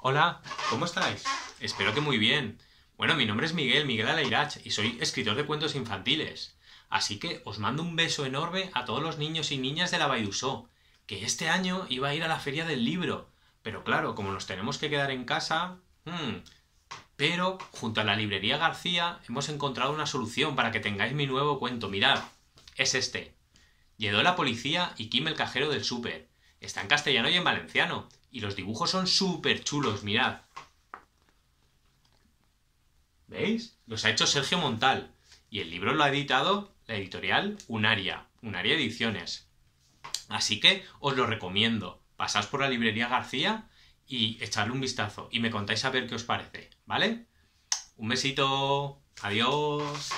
Hola, ¿cómo estáis? Espero que muy bien. Bueno, mi nombre es Miguel, Miguel Aleirach, y soy escritor de cuentos infantiles. Así que os mando un beso enorme a todos los niños y niñas de la Baidusó, que este año iba a ir a la feria del libro. Pero claro, como nos tenemos que quedar en casa... hmm, Pero, junto a la librería García, hemos encontrado una solución para que tengáis mi nuevo cuento. Mirad, es este. Llegó la policía y Kim el cajero del súper. Está en castellano y en valenciano. Y los dibujos son súper chulos, mirad. ¿Veis? Los ha hecho Sergio Montal. Y el libro lo ha editado la editorial Unaria, Unaria Ediciones. Así que os lo recomiendo. Pasad por la librería García y echadle un vistazo. Y me contáis a ver qué os parece, ¿vale? Un besito. Adiós.